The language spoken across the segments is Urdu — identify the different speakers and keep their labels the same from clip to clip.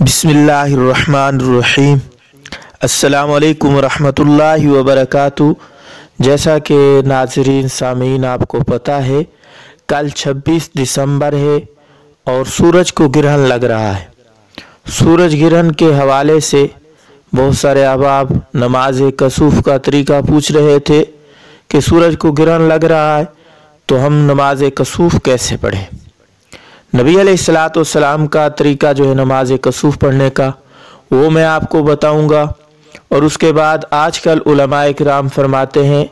Speaker 1: بسم اللہ الرحمن الرحیم السلام علیکم ورحمۃ اللہ وبرکاتہ جیسا کہ ناظرین سامعین آپ کو پتہ ہے کل چھبیس دسمبر ہے اور سورج کو گرہن لگ رہا ہے سورج گرہن کے حوالے سے بہت سارے احباب نماز کسوف کا طریقہ پوچھ رہے تھے کہ سورج کو گرہن لگ رہا ہے تو ہم نماز کسوف کیسے پڑھیں نبی علیہ السلاۃ والسلام کا طریقہ جو ہے نماز کسوف پڑھنے کا، وہ میں آپ کو بتاؤں گا۔ اور اس کے بعد آج کل علماء کرام فرماتے ہیں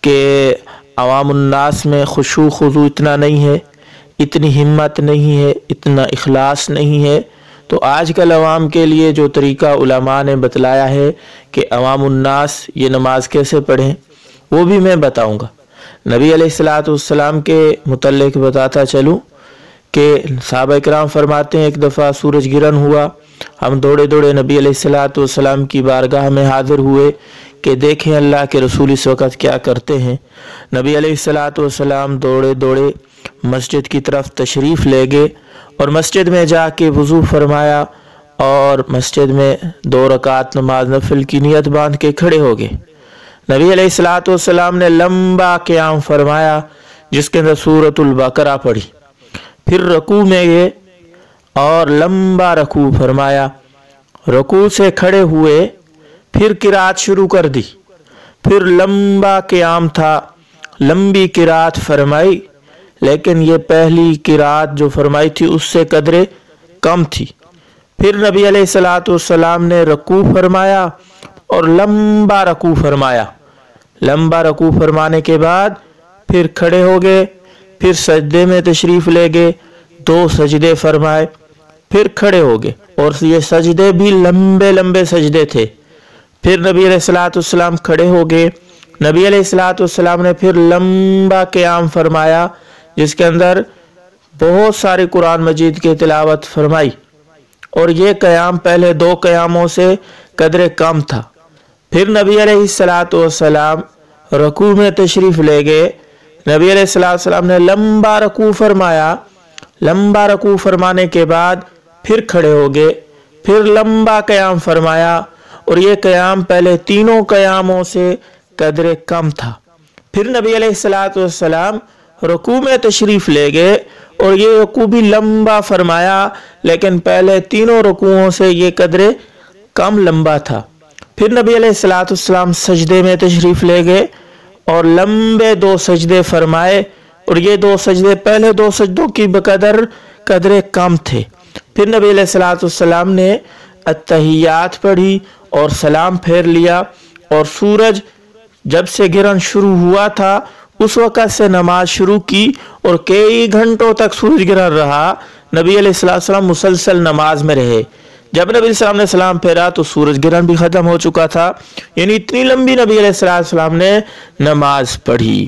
Speaker 1: کہ عوام الناس میں خوشو خضو اتنا نہیں ہے، اتنی ہمت نہیں ہے، اتنا اخلاص نہیں ہے۔ تو آج کل عوام کے لیے جو طریقہ علماء نے بتلایا ہے کہ عوام الناس یہ نماز کیسے پڑھیں، وہ بھی میں بتاؤں گا۔ نبی علیہ السلاۃ والسلام کے متعلق بتاتا چلوں۔ کہ صحابہ اکرام فرماتے ہیں ایک دفعہ سورج گرن ہوا۔ ہم دوڑے دوڑے نبی علیہ السلاۃ والسلام کی بارگاہ میں حاضر ہوئے کہ دیکھیں اللہ کے رسول اس وقت کیا کرتے ہیں۔ نبی علیہ السلاۃ والسلام دوڑے دوڑے مسجد کی طرف تشریف لے گئے اور مسجد میں جا کے وضو فرمایا اور مسجد میں دو رکعت نماز نفل کی نیت باندھ کے کھڑے ہو گئے۔ نبی علیہ السلاۃ والسلام نے لمبا قیام فرمایا جس کے اندر سورت البقرہ پڑھی۔ پھر رکوع میں گئے اور لمبا رکوع فرمایا۔ رکوع سے کھڑے ہوئے پھر قرات شروع کر دی۔ پھر لمبا قیام تھا۔ لمبی قرات فرمائی، لیکن یہ پہلی قرات جو فرمائی تھی، اس سے قدرے کم تھی۔ پھر نبی علیہ السلاۃ والسلام نے رکوع فرمایا اور لمبا رکوع فرمایا۔ لمبا رکوع فرمانے کے بعد پھر کھڑے ہو گئے۔ پھر سجدے میں تشریف لے گئے، دو سجدے فرمائے، پھر کھڑے ہو گئے اور یہ سجدے بھی لمبے لمبے سجدے تھے۔ پھر نبی علیہ السلاۃ والسلام کھڑے ہو گئے۔ نبی علیہ السلاۃ والسلام نے پھر لمبا قیام فرمایا، جس کے اندر بہت سارے قرآن مجید کی تلاوت فرمائی۔ اور یہ قیام پہلے دو قیاموں سے قدر کم تھا۔ پھر نبی علیہ السلاۃ والسلام رکوع میں تشریف لے گئے۔ نبی علیہ السلام نے لمبا رکوع فرمایا۔ لمبا رکوع فرمانے کے بعد پھر کھڑے ہو گئے، پھر لمبا قیام فرمایا اور یہ قیام پہلے تینوں قیاموں سے قدر کم تھا۔ پھر نبی علیہ السلاۃ والسلام رکوع میں تشریف لے گئے اور یہ رکوع بھی لمبا فرمایا، لیکن پہلے تینوں رکوعوں سے یہ قدر کم لمبا تھا۔ پھر نبی علیہ السلاۃ والسلام سجدے میں تشریف لے گئے۔ اور لمبے دو سجدے فرمائے اور یہ دو سجدے پہلے دو سجدوں کی بقدر قدر کم تھے۔ پھر نبی علیہ السلاۃ والسلام نے اتحیات پڑھی اور سلام پھیر لیا اور سورج جب سے گرن شروع ہوا تھا، اس وقت سے نماز شروع کی اور کئی گھنٹوں تک سورج گرن رہا۔ نبی علیہ السلام مسلسل نماز میں رہے۔ جب نبی علیہ السلام نے سلام پھیرا تو سورج گرہن بھی ختم ہو چکا تھا یعنی اتنی لمبی نبی علیہ السلام نے نماز پڑھی۔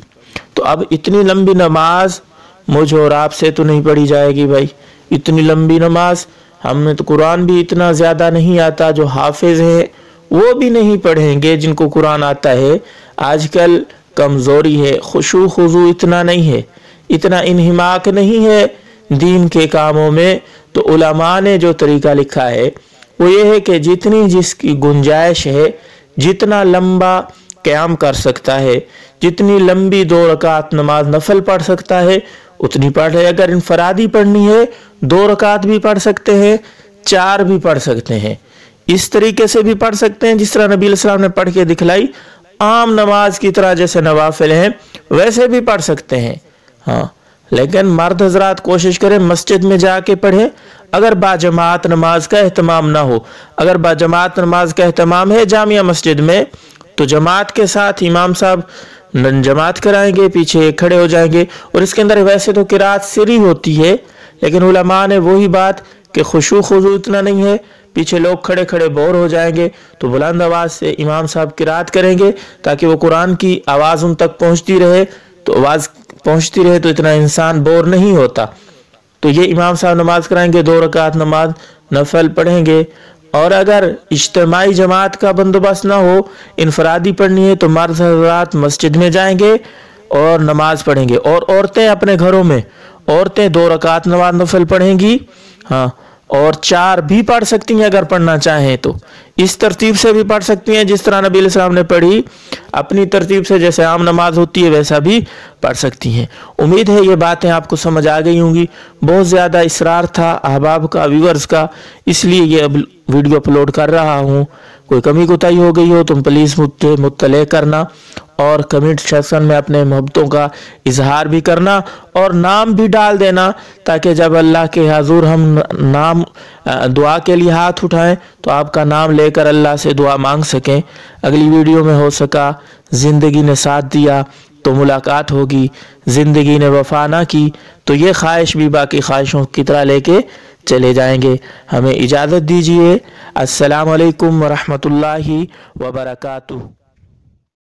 Speaker 1: تو اب اتنی لمبی نماز مجھ اور آپ سے تو نہیں پڑھی جائے گی بھائی۔ اتنی لمبی نماز ہم نے تو قرآن بھی اتنا زیادہ نہیں آتا جو حافظ ہے وہ بھی نہیں پڑھیں گے جن کو قرآن آتا ہے۔ آج کل کمزوری ہے خوشو خضو اتنا نہیں ہے، اتنا انہماک نہیں ہے۔ دین کے کاموں میں، تو علماء نے جو طریقہ لکھا ہے، وہ یہ ہے کہ جتنی جس کی گنجائش ہے، جتنا لمبا قیام کر سکتا ہے، جتنی لمبی دو رکعت نماز نفل پڑھ سکتا ہے، اتنی پڑھ رہے اگر انفرادی پڑھنی ہے، دو رکعت بھی پڑھ سکتے ہیں، چار بھی پڑھ سکتے ہیں۔ اس طریقے سے بھی پڑھ سکتے ہیں، جس طرح نبی علیہ السلام نے پڑھ کے دکھلائی۔ عام نماز کی طرح جیسے نوافل ہیں، ویسے بھی پڑھ سکتے ہیں۔ ہاں۔ لیکن مرد حضرات کوشش کریں مسجد میں جا کے پڑھیں۔ اگر با جماعت نماز کا اہتمام نہ ہو، اگر با جماعت نماز کا اہتمام ہے جامعہ مسجد میں، تو جماعت کے ساتھ امام صاحب جماعت کرائیں گے، پیچھے کھڑے ہو جائیں گے۔ اور اس کے اندر ویسے تو قرآت سری ہوتی ہے، لیکن علماء نے وہی بات کہ خوشو خضو اتنا نہیں ہے، پیچھے لوگ کھڑے کھڑے بور ہو جائیں گے۔ تو بلند آواز سے امام صاحب قرآت کریں گے تاکہ وہ قرآن کی آواز ان تک پہنچتی رہے۔ تو آواز پہنچتی رہے تو اتنا انسان بور نہیں ہوتا۔ تو یہ امام صاحب نماز کرائیں گے، دو رکعت نماز نفل پڑھیں گے۔ اور اگر اجتماعی جماعت کا بندوبست نہ ہو، انفرادی پڑھنی ہے تو مرد حضرات مسجد میں جائیں گے اور نماز پڑھیں گے۔ اور عورتیں اپنے گھروں میں، عورتیں دو رکعت نماز نفل پڑھیں گی۔ ہاں۔ اور چار بھی پڑھ سکتی ہیں اگر پڑھنا چاہیں تو۔ اس ترتیب سے بھی پڑھ سکتی ہیں، جس طرح نبی علیہ السلام نے پڑھی، اپنی ترتیب سے جیسے عام نماز ہوتی ہے، ویسا بھی پڑھ سکتی ہیں۔ امید ہے یہ باتیں آپ کو سمجھ آ گئی ہوں گی۔ بہت زیادہ اصرار تھا احباب کا ویورز کا، اس لیے یہ ویڈیو اپلوڈ کر رہا ہوں۔ کوئی کمی کوتاہی ہو گئی ہو تم پلیز مجھے مطلع کرنا۔ اور کمنٹ سیکشن میں اپنے محبتوں کا اظہار بھی کرنا اور نام بھی ڈال دینا تاکہ جب اللہ کے حضور ہم نام دعا کے لیے ہاتھ اٹھائیں تو آپ کا نام لے کر اللہ سے دعا مانگ سکیں۔ اگلی ویڈیو میں ہو سکا زندگی نے ساتھ دیا تو ملاقات ہوگی۔ زندگی نے وفا نہ کی تو یہ خواہش بھی باقی خواہشوں کی طرح لے کے چلے جائیں گے۔ ہمیں اجازت دیجیے السلام علیکم ورحمۃ اللہ وبرکاتہ۔